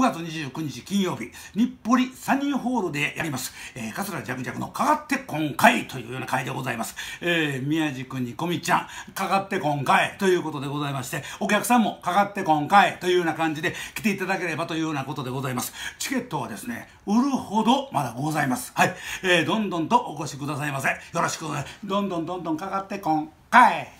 9月29日金曜日日暮里サニーホールでやります、えー、桂ジャクジャクのかかって今回というような回でございます、えー、宮地君にこみちゃんかかって今回ということでございましてお客さんもかかって今回というような感じで来ていただければというようなことでございます。チケットはですね売るほどまだございます。はい、えー、どんどんとお越しくださいませ。よろしくどんどんどんどんかかって今回。